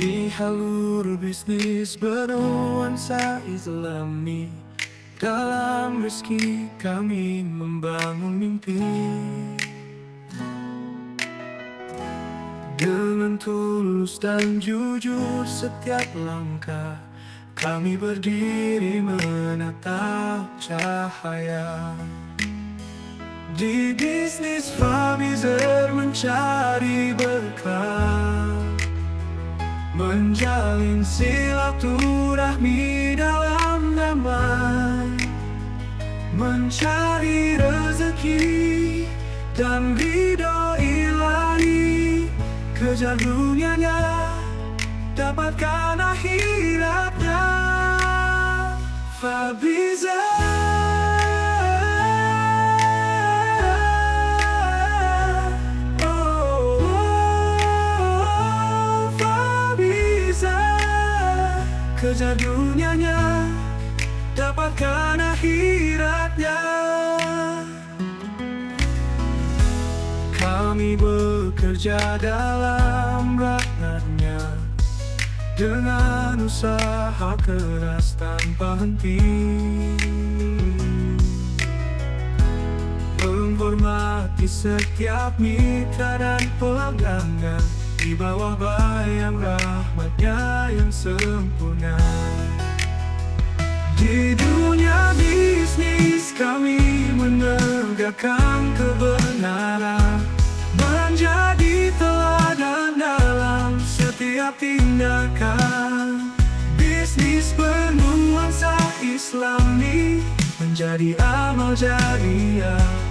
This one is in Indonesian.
Di halur bisnis bernuansa islami Dalam rezeki kami membangun mimpi. Dengan tulus dan jujur setiap langkah Kami berdiri menatap cahaya. Di bisnis Famizer mencari berkah Menjalin silaturahmi dalam damai Mencari rezeki dan ridho ilahi. Kejar dunianya, dapatkan akhiratnya Kejar dunianya, dapatkan akhiratnya. Kami bekerja dalam rahmatnya Dengan usaha keras tanpa henti. Menghormati setiap mitra dan pelanggan Di bawah bayang rahmatnya yang sempurna. Di dunia bisnis kami menegakkan kebenaran. Menjadi teladan dalam setiap tindakan. Bisnis bernuansa islami Menjadi amal jariah